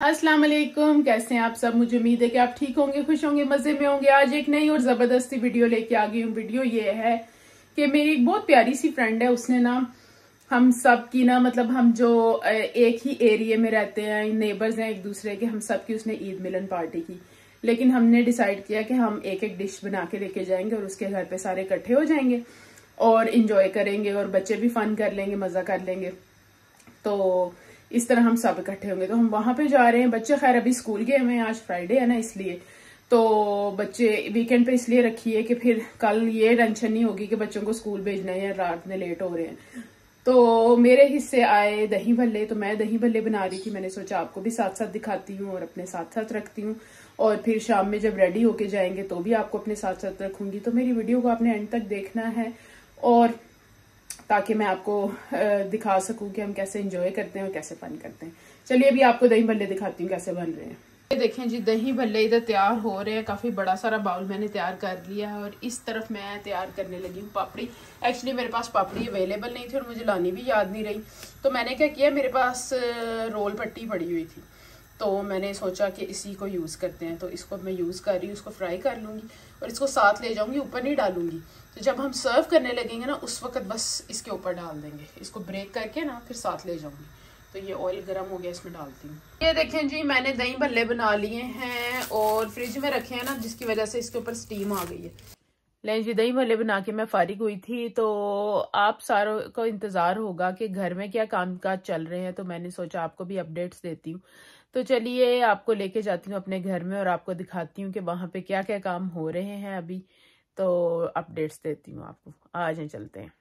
अस्सलाम वालेकुम, कैसे हैं आप सब? मुझे उम्मीद है कि आप ठीक होंगे, खुश होंगे, मज़े में होंगे। आज एक नई और ज़बरदस्ती वीडियो लेके आ गई हूँ। वीडियो ये है कि मेरी एक बहुत प्यारी सी फ्रेंड है। उसने ना, हम सब की ना मतलब हम जो एक ही एरिया में रहते हैं नेबर्स हैं एक दूसरे के, हम सब की उसने ईद मिलन पार्टी की। लेकिन हमने डिसाइड किया कि हम एक एक डिश बना के लेके जाएँगे और उसके घर पे सारे इकट्ठे हो जाएँगे और इंजॉय करेंगे और बच्चे भी फन कर लेंगे, मज़ा कर लेंगे। तो इस तरह हम सब इकट्ठे होंगे। तो हम वहाँ पे जा रहे हैं। बच्चे, खैर, अभी स्कूल गए हुए आज फ्राइडे है ना, इसलिए। तो बच्चे वीकेंड पे इसलिए रखी है कि फिर कल ये टेंशन नहीं होगी कि बच्चों को स्कूल भेजना है या रात में लेट हो रहे हैं। तो मेरे हिस्से आए दही भल्ले। तो मैं दही भल्ले बना रही थी। मैंने सोचा आपको भी साथ साथ दिखाती हूँ और अपने साथ साथ रखती हूँ। और फिर शाम में जब रेडी होके जाएँगे तो भी आपको अपने साथ साथ रखूँगी। तो मेरी वीडियो को आपने एंड तक देखना है। और ताकि मैं आपको दिखा सकूँ कि हम कैसे एंजॉय करते हैं और कैसे फन करते हैं। चलिए अभी आपको दही भल्ले दिखाती हूँ कैसे बन रहे हैं। ये देखें जी, दही भल्ले इधर तैयार हो रहे हैं। काफ़ी बड़ा सारा बाउल मैंने तैयार कर लिया है और इस तरफ़ मैं तैयार करने लगी हूँ पापड़ी। एक्चुअली मेरे पास पापड़ी अवेलेबल नहीं थी और मुझे लानी भी याद नहीं रही। तो मैंने क्या किया, मेरे पास रोल पट्टी पड़ी हुई थी। तो मैंने सोचा कि इसी को यूज़ करते हैं तो इसको मैं यूज़ कर रही हूँ उसको फ्राई कर लूँगी और इसको साथ ले जाऊँगी, ऊपर नहीं डालूँगी। तो जब हम सर्व करने लगेंगे ना, उस वक्त बस इसके ऊपर डाल देंगे। इसको ब्रेक करके ना, फिर साथ ले जाऊँगी। तो ये ऑयल गर्म हो गया, इसमें डालती हूँ। ये देखें जी, मैंने दही भल्ले बना लिए हैं और फ्रिज में रखे हैं ना, जिसकी वजह से इसके ऊपर स्टीम आ गई है। लें जी, दही भल्ले बना के मैं फारिग हुई थी तो आप सारों को इंतज़ार होगा कि घर में क्या काम काज चल रहे हैं तो मैंने सोचा आपको भी अपडेट्स देती हूँ। तो चलिए आपको लेके जाती हूँ अपने घर में और आपको दिखाती हूँ कि वहाँ पे क्या क्या काम हो रहे हैं अभी। तो अपडेट्स देती हूँ आपको। आ जाए, चलते हैं।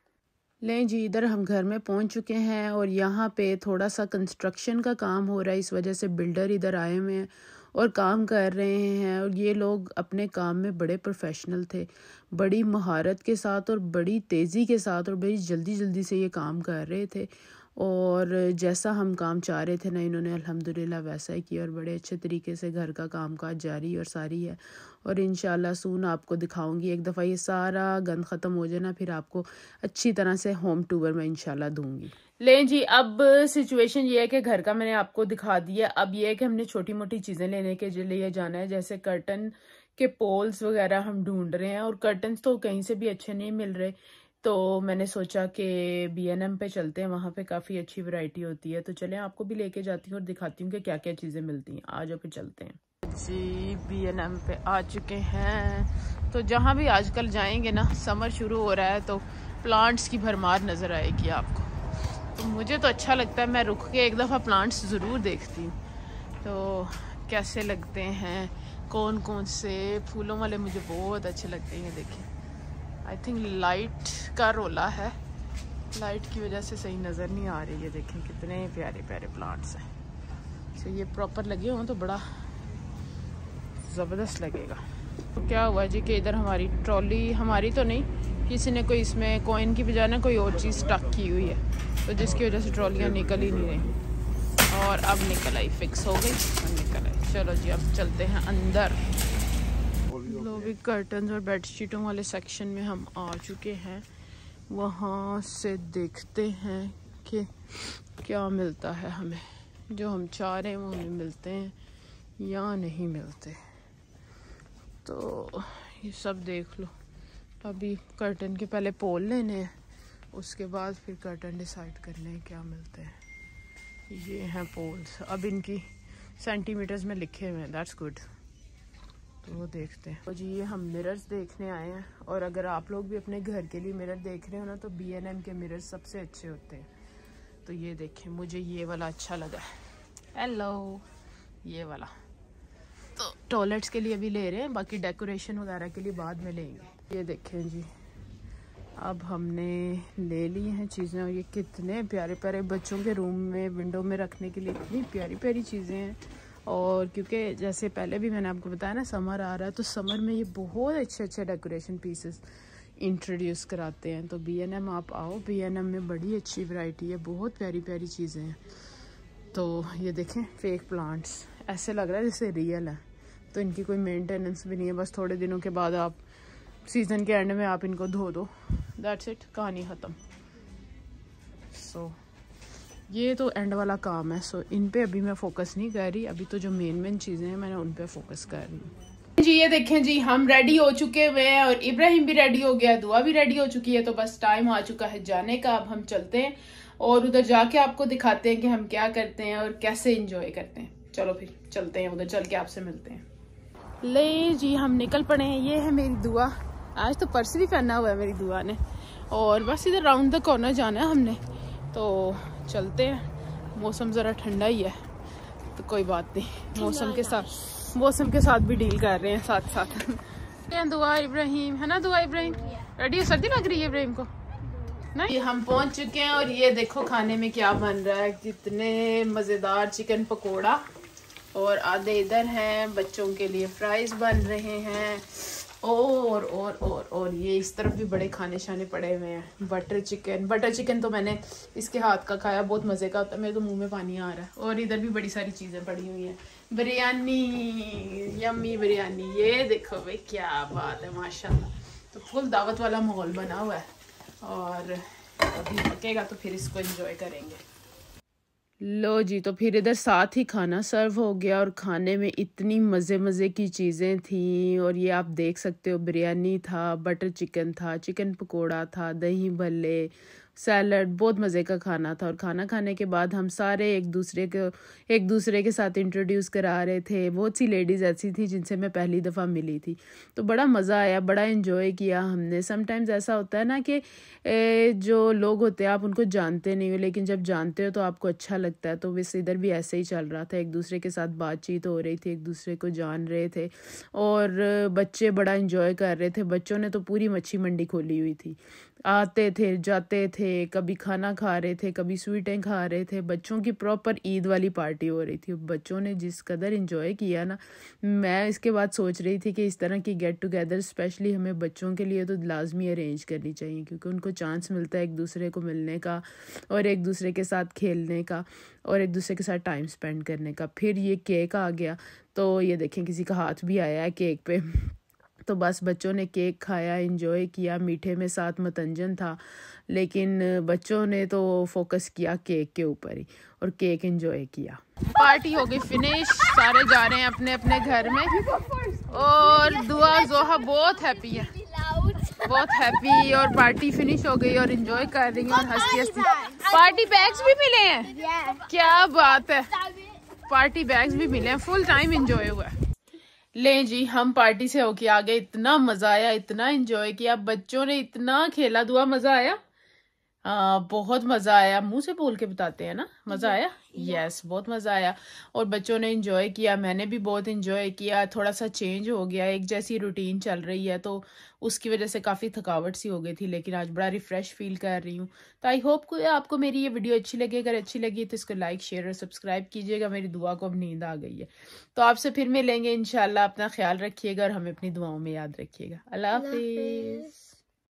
लें जी, इधर हम घर में पहुँच चुके हैं और यहाँ पे थोड़ा सा कंस्ट्रक्शन का काम हो रहा है, इस वजह से बिल्डर इधर आए हुए हैं और काम कर रहे हैं और ये लोग अपने काम में बड़े प्रोफेशनल थे। बड़ी महारत के साथ और बड़ी तेज़ी के साथ और बड़ी जल्दी जल्दी से ये काम कर रहे थे। और जैसा हम काम चाह रहे थे ना, इन्होंने अल्हम्दुलिल्लाह वैसा ही किया और बड़े अच्छे तरीके से घर का काम काज जारी और सारी है। और इन सून आपको दिखाऊँगी। एक दफ़ा ये सारा गंद ख़त्म हो जाए ना, फिर आपको अच्छी तरह से होम टूर मैं इनशाला दूँगी। लें जी, अब सिचुएशन ये है कि घर का मैंने आपको दिखा दिया। अब ये है कि हमने छोटी मोटी चीज़ें लेने के लिए जाना है, जैसे कर्टन के पोल्स वगैरह हम ढूंढ रहे हैं और कर्टन तो कहीं से भी अच्छे नहीं मिल रहे। तो मैंने सोचा कि बी एन एम पे चलते हैं, वहाँ पे काफ़ी अच्छी वैरायटी होती है। तो चलें, आपको भी लेके जाती हूँ और दिखाती हूँ कि क्या क्या चीज़ें मिलती हैं। आज फिर चलते हैं। जी बी एन एम पे आ चुके हैं। तो जहाँ भी आजकल जाएँगे ना, समर शुरू हो रहा है तो प्लांट्स की भरमार नज़र आएगी आपको। तो मुझे तो अच्छा लगता है, मैं रुक के एक दफ़ा प्लांट्स ज़रूर देखती हूँ। तो कैसे लगते हैं? कौन कौन से? फूलों वाले मुझे बहुत अच्छे लगते हैं, देखिए। आई थिंक लाइट का रोला है। लाइट की वजह से सही नज़र नहीं आ रही है। देखें कितने प्यारे प्यारे प्लांट्स हैं। तो ये प्रॉपर लगे हों तो बड़ा ज़बरदस्त लगेगा। तो क्या हुआ जी कि इधर हमारी ट्रॉली हमारी तो नहीं। किसी ने कोई इसमें कोइन की बजाय ना कोई और चीज़ स्टक की हुई है। तो जिसकी वजह से ट्रॉलियाँ निकल ही नहीं रही। और अब निकल आई फिक्स हो गई। निकल आई। चलो जी, अब चलते हैं अंदर। भी कर्टन और बेडशीटों वाले सेक्शन में हम आ चुके हैं। वहाँ से देखते हैं कि क्या मिलता है हमें। जो हम चाह रहे हैं वो हमें मिलते हैं या नहीं मिलते। तो ये सब देख लो। अभी कर्टन के पहले पोल लेने हैं, उसके बाद फिर कर्टन डिसाइड करने हैं क्या मिलते हैं। ये हैं पोल्स। अब इनकी सेंटीमीटर्स में लिखे हुए हैं। दैट्स गुड तो वो देखते हैं। तो जी ये हम मिरर्स देखने आए हैं। और अगर आप लोग भी अपने घर के लिए मिरर देख रहे हो ना तो बी एन एम के मिरर सबसे अच्छे होते हैं। तो ये देखें मुझे ये वाला अच्छा लगा। है हेलो ये वाला। तो टॉयलेट्स के लिए भी ले रहे हैं बाकी डेकोरेशन वगैरह के लिए बाद में लेंगे। ये देखें जी अब हमने ले ली हैं चीज़ें और ये कितने प्यारे प्यारे बच्चों के रूम में विंडो में रखने के लिए इतनी प्यारी प्यारी चीज़ें हैं। और क्योंकि जैसे पहले भी मैंने आपको बताया ना समर आ रहा है तो समर में ये बहुत अच्छे अच्छे डेकोरेशन पीसेस इंट्रोड्यूस कराते हैं। तो बी एन एम आप आओ बी एन एम में बड़ी अच्छी वैरायटी है बहुत प्यारी प्यारी चीज़ें हैं। तो ये देखें फेक प्लांट्स ऐसे लग रहा है जैसे रियल है। तो इनकी कोई मेंटेनेंस भी नहीं है बस थोड़े दिनों के बाद आप सीज़न के एंड में आप इनको धो दो। दैट्स इट कहानी ख़त्म। सो so, ये तो एंड वाला काम है सो इन पे अभी मैं फोकस नहीं कर रही। अभी तो जो मेन मेन चीज़ें हैं, मैंने उन पे फोकस कर रही हूँ। जी, ये देखें जी, हम रेडी हो चुके हुए हैं और इब्राहिम भी रेडी हो गया, दुआ भी रेडी हो चुकी है तो बस टाइम आ चुका है जाने का। अब हम चलते हैं और उधर जाके आपको दिखाते हैं कि हम क्या करते हैं और कैसे इंजॉय करते हैं। चलो फिर चलते हैं, उधर चल के आपसे मिलते हैं। ले जी, हम निकल पड़े हैं। ये है मेरी दुआ। आज तो पर्स भी पहना हुआ है मेरी दुआ ने। और बस इधर राउंड द कॉर्नर जाना है हमने। तो चलते हैं। मौसम ज़रा ठंडा ही है तो कोई बात नहीं। मौसम के साथ मौसम के साथ भी डील कर रहे हैं साथ साथ दुआ इब्राहिम है ना दुआ इब्राहिम? रेडी सर्दी लग रही है इब्राहिम को? नहीं? हम पहुँच चुके हैं और ये देखो खाने में क्या बन रहा है। कितने मज़ेदार चिकन पकोड़ा और आधे इधर हैं बच्चों के लिए फ्राइज बन रहे हैं। और और और और ये इस तरफ़ भी बड़े खाने शाने पड़े हुए हैं। बटर चिकन बटर चिकन तो मैंने इसके हाथ का खाया, बहुत मज़े का होता है, मेरे तो मुँह में पानी आ रहा है। और इधर भी बड़ी सारी चीज़ें पड़ी हुई हैं। बिरयानी, यम्मी बिरयानी, ये देखो भाई, क्या बात है, माशाल्लाह। तो फुल दावत वाला माहौल बना हुआ है। और अभी पकेगा तो फिर इसको इंजॉय करेंगे। लो जी तो फिर इधर साथ ही खाना सर्व हो गया और खाने में इतनी मज़े मज़े की चीज़ें थी और ये आप देख सकते हो, बिरयानी था बटर चिकन था चिकन पकोड़ा था, दही भल्ले सैलड, बहुत मज़े का खाना था। और खाना खाने के बाद हम सारे एक दूसरे को, एक दूसरे के साथ इंट्रोड्यूस करा रहे थे। बहुत सी लेडीज़ ऐसी थी जिनसे मैं पहली दफ़ा मिली थी। तो बड़ा मज़ा आया, बड़ा इन्जॉय किया हमने। समटाइम्स ऐसा होता है ना कि जो लोग होते हैं, आप उनको जानते नहीं हो, लेकिन जब जानते हो तो आपको अच्छा लगता है। तो वैसे इधर भी ऐसे ही चल रहा था। एक दूसरे के साथ बातचीत हो रही थी, एक दूसरे को जान रहे थे। और बच्चे बड़ा इन्जॉय कर रहे थे। बच्चों ने तो पूरी मच्छी मंडी खोली हुई थी। आते थे, जाते थे, कभी खाना खा रहे थे, कभी स्वीटें खा रहे थे। बच्चों की प्रॉपर ईद वाली पार्टी हो रही थी। बच्चों ने जिस कदर इंजॉय किया ना, मैं इसके बाद सोच रही थी कि इस तरह की गेट टुगेदर स्पेशली हमें बच्चों के लिए तो लाजमी अरेंज करनी चाहिए, क्योंकि उनको चांस मिलता है एक दूसरे को मिलने का और एक दूसरे के साथ खेलने का और एक दूसरे के साथ टाइम स्पेंड करने का। फिर ये केक आ गया तो ये देखें, किसी का हाथ भी आया है केक पे। तो बस बच्चों ने केक खाया इंजॉय किया मीठे में साथ मतंजन था। लेकिन बच्चों ने तो फोकस किया केक के ऊपर ही और केक एंजॉय किया। पार्टी हो गई फिनिश सारे जा रहे हैं अपने अपने घर में। और दुआ जोहा बहुत हैप्पी है। बहुत हैप्पी और पार्टी फिनिश हो गई और एंजॉय कर रही है और हंसती हंसती पार्टी बैग्स भी मिले हैं? क्या बात है। पार्टी बैग्स भी मिले हैं। फुल टाइम एंजॉय हुआ है। ले जी, हम पार्टी से होके आ गए, इतना मज़ा आया, इतना एंजॉय किया, बच्चों ने इतना खेला दुआ मज़ा आया? आ, बहुत मज़ा आया। मुँह से बोल के बताते हैं ना? मज़ा आया? यस yes, बहुत मज़ा आया। और बच्चों ने इंजॉय किया मैंने भी बहुत इंजॉय किया। थोड़ा सा चेंज हो गया एक जैसी रूटीन चल रही है तो उसकी वजह से काफ़ी थकावट सी हो गई थी लेकिन आज बड़ा रिफ्रेश फील कर रही हूँ। तो आई होप को आपको मेरी ये वीडियो अच्छी लगी। अगर अच्छी लगी तो इसको लाइक शेयर और सब्सक्राइब कीजिएगा। मेरी दुआ को अब नींद आ गई है। तो आपसे फिर मिलेंगे इनशाला अपना ख्याल रखिएगा और हमें अपनी दुआओं में याद रखिएगा। अल्लाह हाफिज़।